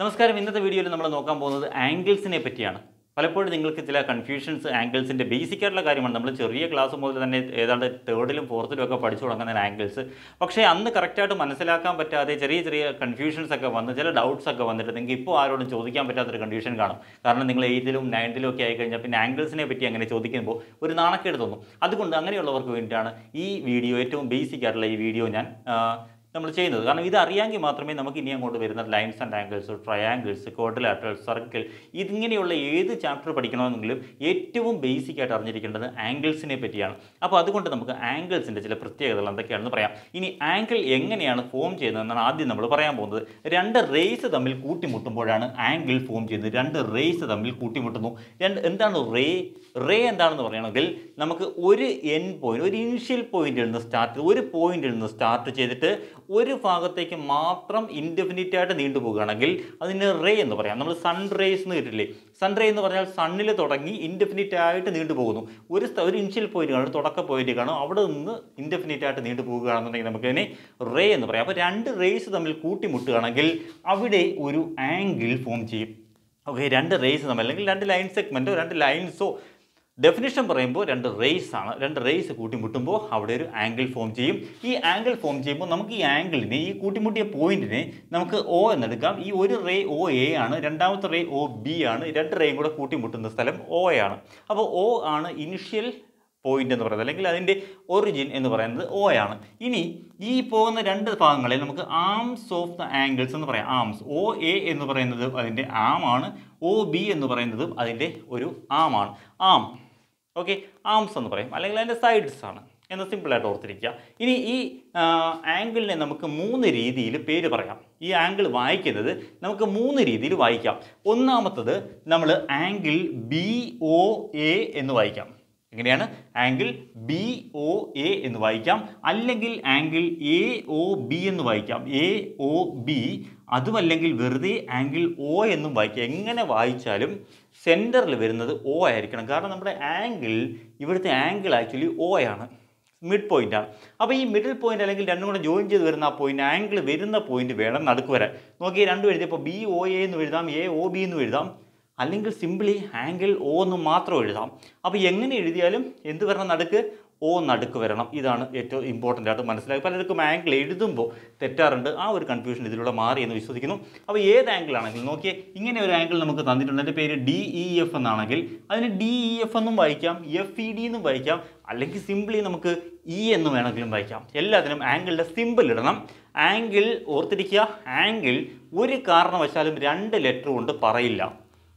നമസ്കാരം. ഇന്നത്തെ വീഡിയോയിൽ നമ്മൾ നോക്കാൻ പോകുന്നത് ആംഗിൾസിനെ പറ്റിയാണ്. പലപ്പോഴും നിങ്ങൾക്ക് ചില കൺഫ്യൂഷൻസ് ആംഗിൾസിന്റെ ബേസിക് ആയിട്ടുള്ള കാര്യമാണ്. നമ്മൾ ചെറിയ ക്ലാസ് മുതൽ തന്നെ ഏതാണ്ട് തേർഡിലും ഫോർത്തിലും ഒക്കെ പഠിച്ചു തുടങ്ങുന്ന ആംഗിൾസ്. പക്ഷേ അന്ന് കറക്റ്റായിട്ട് മനസ്സിലാക്കാൻ പറ്റാതെ ചെറിയ ചെറിയ കൺഫ്യൂഷൻസ് ഒക്കെ വന്ന് ചില ഡൗട്ട്സ് ഒക്കെ വന്നിട്ട് നിങ്ങൾക്ക് ഇപ്പോൾ ആരോടും ചോദിക്കാൻ പറ്റാത്തൊരു കൺഫ്യൂഷൻ കാണും. കാരണം നിങ്ങൾ എയ്ത്തിലും നയൻത്തിലും ഒക്കെ ആയി കഴിഞ്ഞാൽ പിന്നെ ആംഗിൾസിനെ പറ്റി അങ്ങനെ ചോദിക്കുമ്പോൾ ഒരു നാണക്കേട് തോന്നും. അതുകൊണ്ട് അങ്ങനെയുള്ളവർക്ക് വേണ്ടിയിട്ടാണ് ഈ വീഡിയോ ഏറ്റവും ബേസിക് ആയിട്ടുള്ള ഈ വീഡിയോ ഞാൻ നമ്മൾ ചെയ്യുന്നത്. കാരണം ഇത് അറിയാമെങ്കിൽ മാത്രമേ നമുക്ക് ഇനി അങ്ങോട്ട് വരുന്ന lines and angles triangles quadrilateral circle ഇതിങ്ങനെയുള്ള ഏത് ചാപ്റ്റർ പഠിക്കണമെന്നെങ്കിലും ഏറ്റവും ബേസിക് ആയിട്ട് അറിഞ്ഞിരിക്കേണ്ടത് ആംഗിൾസിനെ പറ്റിയാണ്. അപ്പോൾ അതുകൊണ്ട് നമുക്ക് ആംഗിൾസിന്റെ ചില പ്രത്യേകതകൾ എന്തൊക്കെയാണെന്ന് പറയാം. ഇനി ആംഗിൾ എങ്ങനെയാണ് ഫോം ചെയ്യുന്നതെന്നാണ് ആദ്യം നമ്മൾ പറയാൻ പോകുന്നത്. രണ്ട് റേസ് തമ്മിൽ കൂട്ടിമുട്ടുമ്പോഴാണ് ആംഗിൾ ഫോം ചെയ്യുന്നത്. രണ്ട് റേസ് തമ്മിൽ കൂട്ടിമുട്ടുന്നു. രണ്ട് എന്താണ് റേ റേ എന്താണെന്ന് പറയുകയാണെങ്കിൽ നമുക്ക് ഒരു എൻ പോയിന്റ് ഒരു ഇനിഷ്യൽ പോയിന്റിൽ നിന്ന് സ്റ്റാർട്ട് ഒരു പോയിന്റിൽ നിന്ന് സ്റ്റാർട്ട് ചെയ്തിട്ട് ഒരു ഭാഗത്തേക്ക് മാത്രം ഇൻഡെഫിനിറ്റ് ആയിട്ട് നീണ്ടുപോവുകയാണെങ്കിൽ അതിന് റേ എന്ന് പറയാം. നമ്മൾ സൺ റേസ് എന്ന് കേട്ടില്ലേ സൺ റേ എന്ന് പറഞ്ഞാൽ സണ്ണിൽ തുടങ്ങി ഇൻഡെഫിനിറ്റ് ആയിട്ട് നീണ്ടു പോകുന്നു. ഒരു ഒരു ഇനിഷ്യൽ പോയിന്റ് കാണും തുടക്ക പോയിന്റ് കാണും. അവിടെ നിന്ന് ഇൻഡെഫിനിറ്റ് ആയിട്ട് നീണ്ടു പോവുകയാണെന്നുണ്ടെങ്കിൽ നമുക്ക് അതിനെ റേ എന്ന് പറയാം. അപ്പോൾ രണ്ട് റേസ് തമ്മിൽ കൂട്ടിമുട്ടുകയാണെങ്കിൽ അവിടെ ഒരു ആംഗിൾ ഫോം ചെയ്യും. ഓക്കെ രണ്ട് റേസ് തമ്മിൽ അല്ലെങ്കിൽ രണ്ട് ലൈൻ സെഗ്മെന്റോ രണ്ട് ലൈൻസോ ഡെഫിനിഷൻ പറയുമ്പോൾ രണ്ട് റേസ് ആണ്. രണ്ട് റേസ് കൂട്ടിമുട്ടുമ്പോൾ അവിടെ ഒരു ആംഗിൾ ഫോം ചെയ്യും. ഈ ആംഗിൾ ഫോം ചെയ്യുമ്പോൾ നമുക്ക് ഈ ആംഗിളിനെ ഈ കൂട്ടിമുട്ടിയ പോയിന്റിനെ നമുക്ക് ഒ എന്നെടുക്കാം. ഈ ഒരു റേ ഒ എ ആണ്. രണ്ടാമത്തെ റേ ഒ ബി ആണ്. രണ്ട് റേയും കൂടെ കൂട്ടിമുട്ടുന്ന സ്ഥലം ഒ ആണ്. അപ്പോൾ ഒ ആണ് ഇനിഷ്യൽ പോയിന്റ് എന്ന് പറയുന്നത്. അല്ലെങ്കിൽ അതിന്റെ ഒറിജിൻ എന്ന് പറയുന്നത് ഒ ആണ്. ഇനി ഈ പോകുന്ന രണ്ട് ഭാഗങ്ങളെ നമുക്ക് ആംസ് ഓഫ് ദ ആംഗിൾസ് എന്ന് പറയാം. ആംസ് ഒ എ എന്ന് പറയുന്നത് അതിന്റെ ആം ആണ്. ഒ ബി എന്ന് പറയുന്നതും അതിന്റെ ഒരു ആം ആണ്. ആം ഓക്കെ ആംസ് എന്ന് പറയും. അല്ലെങ്കിൽ അതിന്റെ സൈഡ്സ് ആണ്. എന്ന് സിമ്പിളായിട്ട് ഓർത്തിരിക്കുക. ഇനി ഈ ആംഗിളിനെ നമുക്ക് മൂന്ന് രീതിയിൽ പേര് പറയാം. ഈ ആംഗിൾ വായിക്കുന്നത് നമുക്ക് മൂന്ന് രീതിയിൽ വായിക്കാം. ഒന്നാമത്തത് നമ്മൾ ആംഗിൾ ബി ഒ എ എന്ന് വായിക്കാം. എങ്ങനെയാണ്? ആംഗിൾ ബി ഒ എ എന്ന് വായിക്കാം. അല്ലെങ്കിൽ ആംഗിൾ എ ഒ ബി എന്ന് വായിക്കാം. എ ഒ ബി അതുമല്ലെങ്കിൽ വെറുതെ ആംഗിൾ ഒ എന്നും വായിക്കുക. എങ്ങനെ വായിച്ചാലും സെന്ററിൽ വരുന്നത് ഒ ആയിരിക്കണം. കാരണം നമ്മുടെ ആംഗിൾ ഇവിടുത്തെ ആംഗിൾ ആക്ച്വലി ഒ ആണ്. മിഡ് പോയിന്റാണ് അപ്പോൾ ഈ മിഡിൽ പോയിന്റ് അല്ലെങ്കിൽ രണ്ടും കൂടെ ജോയിൻ ചെയ്ത് വരുന്ന ആ പോയിന്റ് ആംഗിൾ വരുന്ന പോയിന്റ് വേണം നടുക്ക് വരാൻ. നോക്കി രണ്ടും എഴുതിയപ്പോൾ ബി ഒ എ എന്ന് എഴുതാം. എ ഒ ബി എന്ന് എഴുതാം. അല്ലെങ്കിൽ സിംപ്ലി ആംഗിൾ ഒ എന്ന് മാത്രം എഴുതാം. അപ്പോൾ എങ്ങനെ എഴുതിയാലും എന്ത് വരണം നടുക്ക്? ഓ നടുക്ക് വരണം. ഇതാണ് ഏറ്റവും ഇമ്പോർട്ടന്റ് ആയിട്ട് മനസ്സിലാക്കി പലർക്കും ആംഗിൾ എഴുതുമ്പോൾ തെറ്റാറുണ്ട്. ആ ഒരു കൺഫ്യൂഷൻ ഇതിലൂടെ മാറി എന്ന് വിശ്വസിക്കുന്നു. അപ്പോൾ ഏത് ആംഗിളാണെങ്കിലും നോക്കിയേ ഇങ്ങനെ ഒരു ആംഗിൾ നമുക്ക് തന്നിട്ടുണ്ട്. അതിന്റെ പേര് ഡി ഇ എഫ് എന്നാണെങ്കിൽ അതിന് ഡി ഇ എഫ് എന്നും വായിക്കാം എഫ് ഇ ഡി എന്നും വായിക്കാം അല്ലെങ്കിൽ സിംപ്ലി നമുക്ക് ഇ എന്ന് വേണമെങ്കിലും വായിക്കാം. എല്ലാത്തിനും ആംഗിളിന്റെ സിമ്പിൾ ഇടണം. ആംഗിൾ ഓർത്തിരിക്കുക ആംഗിൾ ഒരു കാരണവശാലും രണ്ട് ലെറ്റർ കൊണ്ട് പറയില്ല.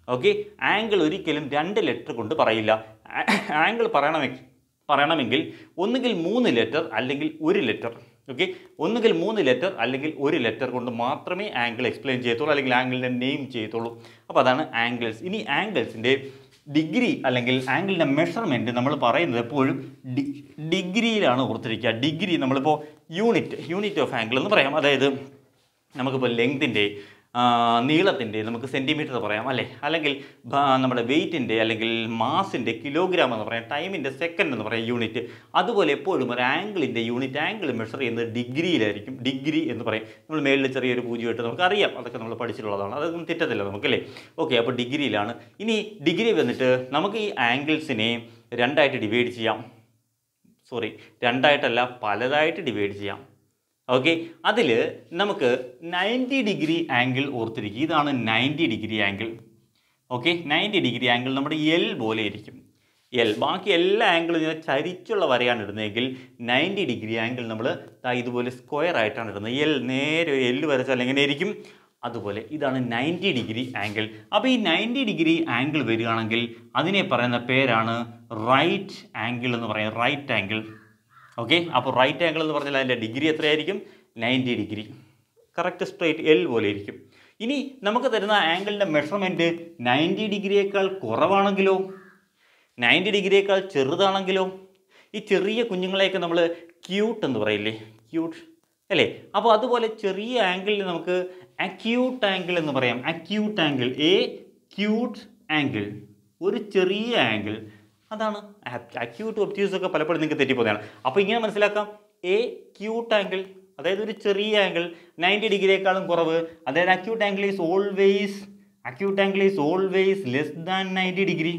ഓക്കെ ആംഗിൾ ഒരിക്കലും രണ്ട് ലെറ്റർ കൊണ്ട് പറയില്ല. ആംഗിൾ പറയണമെങ്കിൽ പറയണമെങ്കിൽ ഒന്നുകിൽ മൂന്ന് ലെറ്റർ അല്ലെങ്കിൽ ഒരു ലെറ്റർ ഓക്കെ ഒന്നുകിൽ മൂന്ന് ലെറ്റർ അല്ലെങ്കിൽ ഒരു ലെറ്റർ കൊണ്ട് മാത്രമേ ആംഗിൾ എക്സ്പ്ലെയിൻ ചെയ്യത്തുള്ളൂ അല്ലെങ്കിൽ ആംഗിളിന്റെ നെയിം ചെയ്യത്തുള്ളൂ. അപ്പോൾ അതാണ് ആംഗിൾസ് ഇനി ആംഗിൾസിന്റെ ഡിഗ്രി അല്ലെങ്കിൽ ആംഗിളിന്റെ മെഷർമെന്റ് നമ്മൾ പറയുന്നത് എപ്പോഴും ഡി ഡിഗ്രിയിലാണ് ഓർത്തിരിക്കുക. ഡിഗ്രി നമ്മളിപ്പോൾ യൂണിറ്റ് യൂണിറ്റ് ഓഫ് ആംഗിൾ എന്ന് പറയാം. അതായത് നമുക്കിപ്പോൾ ലെങ്തിന്റെ നീളത്തിന്റെ നമുക്ക് സെന്റിമീറ്റർ പറയാം അല്ലേ? അല്ലെങ്കിൽ നമ്മുടെ വെയിറ്റിന്റെ അല്ലെങ്കിൽ മാസിന്റെ കിലോഗ്രാം എന്ന് പറയാം ടൈമിന്റെ സെക്കൻഡ് എന്ന് പറയാം യൂണിറ്റ് അതുപോലെ എപ്പോഴും ഒരു ആംഗിളിന്റെ യൂണിറ്റ് ആംഗിൾ മെഷർ ചെയ്യുന്നത് ഡിഗ്രിയിലായിരിക്കും ഡിഗ്രി എന്ന് പറയും. നമ്മൾ മേളിൽ ചെറിയൊരു പൂജ്യം ഇട്ട് നമുക്ക് അറിയാം അതൊക്കെ നമ്മൾ പഠിച്ചിട്ടുള്ളതാണ്. അതൊന്നും തെറ്റത്തില്ല നമുക്കല്ലേ ഓക്കെ അപ്പോൾ ഡിഗ്രിയിലാണ് ഇനി ഡിഗ്രി വന്നിട്ട് നമുക്ക് ഈ ആംഗിൾസിനെ രണ്ടായിട്ട് ഡിവൈഡ് ചെയ്യാം. സോറി രണ്ടായിട്ടല്ല പലതായിട്ട് ഡിവൈഡ് ചെയ്യാം. ഓക്കെ അതിൽ നമുക്ക് നയന്റി ഡിഗ്രി ആംഗിൾ ഓർത്തിരിക്കുക. ഇതാണ് ninety degree angle okay ninety degree angle നമ്മുടെ എൽ പോലെ ഇരിക്കും. എൽ ബാക്കി എല്ലാ ആംഗിളും ഇങ്ങനെ ചരിച്ചുള്ള വരയാണ് ഇടുന്നതെങ്കിൽ നയന്റി ഡിഗ്രി ആംഗിൾ നമ്മൾ ഇതുപോലെ സ്ക്വയർ ആയിട്ടാണ് ഇടുന്നത്. എൽ നേരെ എൽ വരച്ചാൽ എങ്ങനെ അതുപോലെ ഇതാണ് നയന്റി ഡിഗ്രി ആംഗിൾ അപ്പോൾ ഈ നയന്റി ഡിഗ്രി ആംഗിൾ വരികയാണെങ്കിൽ അതിനെ പറയുന്ന പേരാണ് റൈറ്റ് ആംഗിൾ എന്ന് പറയുന്നത്. റൈറ്റ് ആംഗിൾ ഓക്കെ അപ്പോൾ റൈറ്റ് ആംഗിൾ എന്ന് പറഞ്ഞാൽ അതിന്റെ ഡിഗ്രി എത്രയായിരിക്കും? Ninety degree correct straight L പോലെ ഇരിക്കും. ഇനി നമുക്ക് തരുന്ന ആംഗിളിന്റെ മെഷർമെന്റ് നയന്റി ഡിഗ്രിയേക്കാൾ കുറവാണെങ്കിലോ? നയന്റി ഡിഗ്രിയേക്കാൾ ചെറുതാണെങ്കിലോ? ഈ ചെറിയ കുഞ്ഞുങ്ങളെയൊക്കെ നമ്മൾ ക്യൂട്ട് എന്ന് പറയില്ലേ? ക്യൂട്ട് അല്ലേ? അപ്പോൾ അതുപോലെ ചെറിയ ആംഗിളിൽ നമുക്ക് അക്യൂട്ട് ആംഗിൾ എന്ന് പറയാം. Acute angle a cute angle ഒരു ചെറിയ ആംഗിൾ അതാണ്. അക്യൂട്ട് ഒബ്റ്റ്യൂസ് ഒക്കെ പലപ്പോഴും നിങ്ങൾക്ക് തെറ്റിപ്പോകുന്നതാണ്. അപ്പോൾ ഇങ്ങനെ മനസ്സിലാക്കാം. എ ക്യൂട്ട് ആംഗിൾ അതായത് ഒരു ചെറിയ ആംഗിൾ നയന്റി ഡിഗ്രിയേക്കാളും കുറവ്. അതായത് acute angle is always acute angle is always less than ninety degree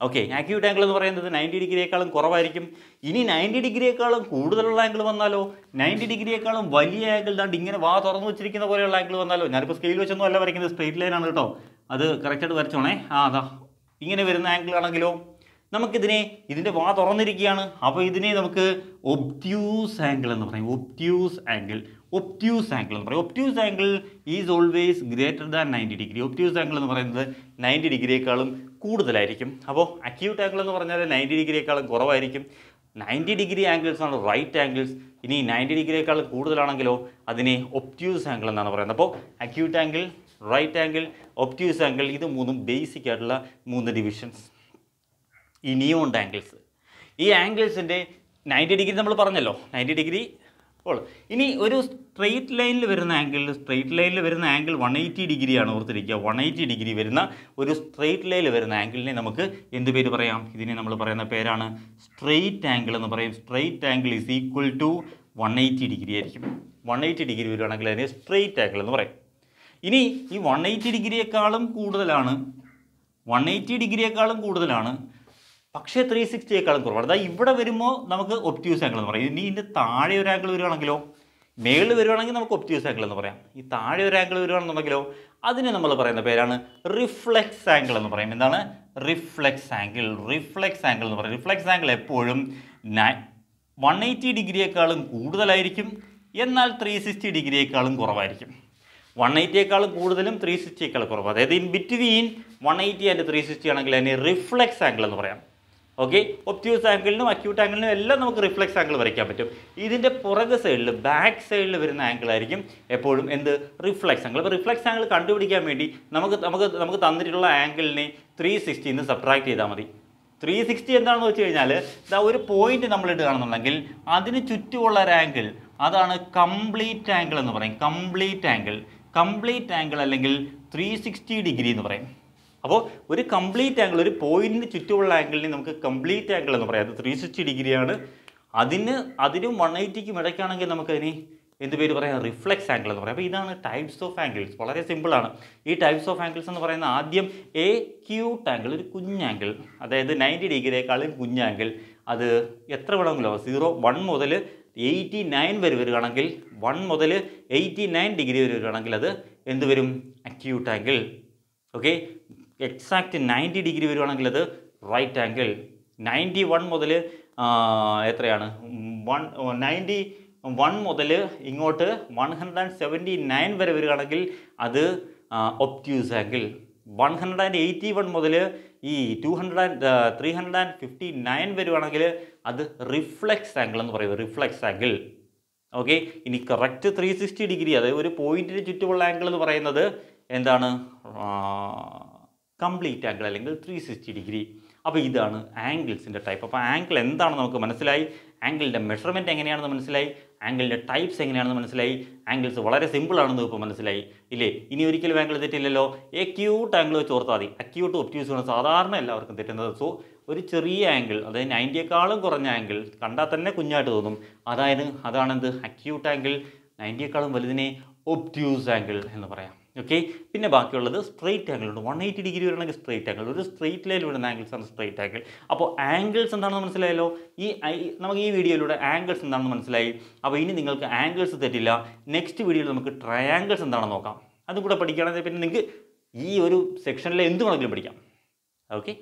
okay acute angle എന്ന് പറയുന്നത് നയന്റി ഡിഗ്രിയേക്കാളും കുറവായിരിക്കും. ഇനി നയന്റി ഡിഗ്രിയേക്കാളും കൂടുതലുള്ള ആംഗിൾ വന്നാലോ? നയന്റി ഡിഗ്രിയേക്കാളും വലിയ ആംഗിൾ ദാണ്ട് ഇങ്ങനെ വാ തുറന്നു വെച്ചിരിക്കുന്ന പോലെയുള്ള ആംഗിൾ വന്നാലോ? ഞാനിപ്പോൾ സ്കെയിൽ വെച്ചൊന്നും അല്ല വരയ്ക്കുന്നത് സ്ട്രെയിറ്റ് ലൈനാണ് കേട്ടോ. അത് കറക്റ്റായിട്ട് വരച്ചോണേ. ആ അതാ. ഇങ്ങനെ വരുന്ന ആംഗിൾ ആണെങ്കിലോ? നമുക്കിതിനെ ഇതിന്റെ വാ തുറന്നിരിക്കുകയാണ്. അപ്പോൾ ഇതിനെ നമുക്ക് ഒബ്റ്റ്യൂസ് ആംഗിൾ എന്ന് പറയും. ഒബ്റ്റ്യൂസ് ആംഗിൾ ഒപ്റ്റ്യൂസ് ആംഗിൾ എന്ന് പറയും. Obtuse angle is always greater than ninety degree obtuse angle എന്ന് പറയുന്നത് നയന്റി ഡിഗ്രിയേക്കാളും കൂടുതലായിരിക്കും. അപ്പോൾ അക്യൂട്ട് ആംഗിൾ എന്ന് പറഞ്ഞാൽ നയന്റി ഡിഗ്രിയേക്കാളും കുറവായിരിക്കും. നയന്റി ഡിഗ്രി ആംഗിൾസ് ആണ് റൈറ്റ് ആംഗിൾസ് ഇനി നയന്റി ഡിഗ്രിയേക്കാൾ കൂടുതലാണെങ്കിലോ അതിനെ ഒപ്റ്റ്യൂസ് ആംഗിൾ എന്നാണ് പറയുന്നത്. അപ്പോൾ acute angle right angle obtuse angle ഇത് മൂന്നും ബേസിക് ആയിട്ടുള്ള മൂന്ന് ഡിവിഷൻസ് ഈ നിയോണ്ട് ആംഗിൾസ് ഈ ആംഗിൾസിന്റെ നയന്റി ഡിഗ്രി നമ്മൾ പറഞ്ഞല്ലോ. നയന്റി ഡിഗ്രി അപ്പോൾ ഇനി ഒരു സ്ട്രെയിറ്റ് ലൈനിൽ വരുന്ന ആംഗിൾ സ്ട്രെയിറ്റ് ലൈനിൽ വരുന്ന ആംഗിൾ വൺ എയ്റ്റി ഡിഗ്രിയാണ് ഓർത്തിരിക്കുക. വൺ എയ്റ്റി ഡിഗ്രി വരുന്ന ഒരു സ്ട്രെയിറ്റ് ലൈനിൽ വരുന്ന ആംഗിളിനെ നമുക്ക് എന്ത് പേര് പറയാം? ഇതിനെ നമ്മൾ പറയുന്ന പേരാണ് സ്ട്രെയിറ്റ് ആംഗിൾ എന്ന് പറയും. Straight angle is equal to one eighty degree ആയിരിക്കും. വൺ എയ്റ്റി ഡിഗ്രി വരുവാണെങ്കിൽ അതിനെ സ്ട്രെയിറ്റ് ആംഗിൾ എന്ന് പറയും. ഇനി ഈ വൺ എയ്റ്റി ഡിഗ്രിയേക്കാളും കൂടുതലാണ് വൺ എയ്റ്റി ഡിഗ്രിയേക്കാളും കൂടുതലാണ് പക്ഷേ ത്രീ സിക്സ്റ്റിയേക്കാളും കുറവാണ്. അതായത് ഇവിടെ വരുമ്പോൾ നമുക്ക് ഒപ്റ്റ്യൂസ് ആംഗിൾ എന്ന് പറയാം. ഇനി ഇതിന്റെ താഴെ ഒരു ആംഗിൾ വരുവാണെങ്കിലോ മേളിൽ വരുവാണെങ്കിൽ നമുക്ക് ഒപ്റ്റ്യൂസ് ആംഗിൾ എന്ന് പറയാം. ഈ താഴെ ഒരു ആംഗിൾ വരുവാണെന്നുണ്ടെങ്കിലോ അതിന് നമ്മൾ പറയുന്ന പേരാണ് റിഫ്ലെക്സ് ആംഗിൾ എന്ന് പറയും. എന്താണ്? റിഫ്ലെക്സ് ആംഗിൾ റിഫ്ലെക്സ് ആംഗിൾ എന്ന് പറയും. റിഫ്ലെക്സ് ആംഗിൾ എപ്പോഴും വൺ എയ്റ്റി ഡിഗ്രിയേക്കാളും കൂടുതലായിരിക്കും. എന്നാൽ ത്രീ സിക്സ്റ്റി ഡിഗ്രിയേക്കാളും കുറവായിരിക്കും. വൺ എയ്റ്റിയേക്കാളും കൂടുതലും ത്രീ സിക്സ്റ്റിയേക്കാളും കുറവ്. അതായത് in between one eighty and three sixty ആണെങ്കിൽ അതിന് റിഫ്ലെക്സ് ആംഗിൾ എന്ന് പറയാം. ഓക്കെ ഒപ്റ്റ്യൂസ് ആംഗിളിനും അക്യൂട്ട് ആംഗിളിനും എല്ലാം നമുക്ക് റിഫ്ലെക്സ് ആംഗിൾ വരയ്ക്കാൻ പറ്റും. ഇതിന്റെ പുറക് സൈഡിൽ ബാക്ക് സൈഡിൽ വരുന്ന ആംഗിൾ ആയിരിക്കും എപ്പോഴും എന്ത്? റിഫ്ലെക്സ് ആംഗിൾ അപ്പോൾ റിഫ്ലെക്സ് ആംഗിൾ കണ്ടുപിടിക്കാൻ വേണ്ടി നമുക്ക് നമുക്ക് നമുക്ക് തന്നിട്ടുള്ള ആംഗിളിനെ ത്രീ നിന്ന് സബ്ട്രാക്ട് ചെയ്താൽ മതി. ത്രീ സിക്സ്റ്റി എന്താണെന്ന് വെച്ച് കഴിഞ്ഞാൽ ഇതാ ഒരു പോയിന്റ് നമ്മൾ ഇടുകയാണെന്നുണ്ടെങ്കിൽ അതിന് ചുറ്റുമുള്ള ഒരു ആംഗിൾ അതാണ് കംപ്ലീറ്റ് ആംഗിൾ എന്ന് പറയും. കംപ്ലീറ്റ് ആംഗിൾ കംപ്ലീറ്റ് ആംഗിൾ അല്ലെങ്കിൽ ത്രീ സിക്സ്റ്റി ഡിഗ്രി എന്ന് പറയും. അപ്പോൾ ഒരു കംപ്ലീറ്റ് ആംഗിൾ ഒരു പോയിന്റിന് ചുറ്റുമുള്ള ആംഗിളിനെ നമുക്ക് കംപ്ലീറ്റ് ആംഗിൾ എന്ന് പറയാം. അത് ത്രീ സിക്സ്റ്റി ഡിഗ്രിയാണ് അതിന് അതിനും വൺ എയ്റ്റിക്കും ഇടയ്ക്കാണെങ്കിൽ നമുക്കതിന് എന്ത് പേര് പറയാം? റിഫ്ലക്സ് ആംഗിൾ എന്ന് പറയാം. അപ്പോൾ ഇതാണ് ടൈപ്സ് ഓഫ് ആംഗിൾസ് വളരെ സിമ്പിളാണ് ഈ ടൈപ്സ് ഓഫ് ആംഗിൾസ് എന്ന് പറയുന്ന ആദ്യം എ ക്യൂട്ട് ആംഗിൾ ഒരു കുഞ്ഞാംഗിൾ അതായത് നയന്റി ഡിഗ്രിയേക്കാളും കുഞ്ഞാംഗിൾ അത് എത്ര വേണമെങ്കിലും സീറോ വൺ മുതൽ എയ്റ്റി നയൻ വരെ വരികയാണെങ്കിൽ വൺ മുതൽ എയ്റ്റി നയൻ ഡിഗ്രി വരെ വരികയാണെങ്കിൽ അത് എന്ത് വരും? Acute angle okay exact ninety degree വരുവാണെങ്കിൽ അത് റൈറ്റ് ആംഗിൾ നയന്റി വൺ മുതൽ എത്രയാണ്? വൺ നയന്റി വൺ മുതൽ ഇങ്ങോട്ട് one hundred and seventy nine വരെ വരികയാണെങ്കിൽ അത് obtuse angle one hundred and eighty one മുതൽ ഈ two hundred and three hundred and fifty nine വരുവാണെങ്കിൽ അത് റിഫ്ലെക്സ് ആംഗിൾ എന്ന് പറയുന്നത് റിഫ്ലെക്സ് ആംഗിൾ ഓക്കെ ഇനി കറക്റ്റ് ത്രീ സിക്സ്റ്റി ഡിഗ്രി അതായത് ഒരു പോയിന്റിന് ചുറ്റുമുള്ള ആംഗിൾ എന്ന് പറയുന്നത് എന്താണ്? കംപ്ലീറ്റ് ആംഗിൾ അല്ലെങ്കിൽ ത്രീ സിക്സ്റ്റി ഡിഗ്രി അപ്പോൾ ഇതാണ് ആംഗിൾസിന്റെ ടൈപ്പ് അപ്പോൾ ആംഗിൾ എന്താണെന്ന് നമുക്ക് മനസ്സിലായി? ആംഗിളിന്റെ മെഷർമെന്റ് എങ്ങനെയാണെന്ന് മനസ്സിലായി? ആംഗിളിന്റെ ടൈപ്സ് എങ്ങനെയാണെന്ന് മനസ്സിലായി? ആംഗിൾസ് വളരെ സിമ്പിളാണെന്ന് ഇപ്പോൾ മനസ്സിലായി. ഇല്ലേ? ഇനി ഒരിക്കലും ആംഗിൾ തെറ്റില്ലല്ലോ. എക്യൂട്ട് ആംഗിൾ വെച്ച് ഓർത്താൽ മതി. അക്യൂട്ട് ഒപ്റ്റ്യൂസാണ് സാധാരണ എല്ലാവർക്കും തെറ്റുന്നത്. സോ ഒരു ചെറിയ ആംഗിൾ അതായത് നയന്റിയേക്കാളും കുറഞ്ഞ ആംഗിൾ കണ്ടാൽ തന്നെ കുഞ്ഞായിട്ട് തോന്നും. അതായത് അതാണെന്ത്? അക്യൂട്ട് ആംഗിൾ നയന്റിയേക്കാളും വലുതിനെ ഒപ്റ്റ്യൂസ് ആംഗിൾ എന്ന് പറയാം. ഓക്കെ പിന്നെ ബാക്കിയുള്ളത് സ്ട്രെയിറ്റ് ആംഗിൾ ഉണ്ട്. വൺ എയ്റ്റി ഡിഗ്രി വരണമെങ്കിൽ സ്ട്രെയിറ്റ് ആംഗിൾ ഒരു സ്ട്രെയിറ്റ് ലൈനിൽ വരുന്ന ആംഗിൾസ് ആണ് സ്ട്രെയിറ്റ് ആംഗിൾ അപ്പോൾ ആംഗിൾസ് എന്താണെന്ന് മനസ്സിലായല്ലോ? ഈ നമുക്ക് ഈ വീഡിയോയിലൂടെ ആംഗിൾസ് എന്താണെന്ന് മനസ്സിലായി? അപ്പോൾ ഇനി നിങ്ങൾക്ക് ആംഗിൾസ് തെറ്റില്ല. നെക്സ്റ്റ് വീഡിയോയിൽ നമുക്ക് ട്രയാംഗിൾസ് എന്താണെന്ന് നോക്കാം. അതും കൂടെ പഠിക്കുകയാണെങ്കിൽ പിന്നെ നിങ്ങൾക്ക് ഈ ഒരു സെക്ഷനിലെ എന്ത് വേണമെങ്കിലും പഠിക്കാം. ഓക്കെ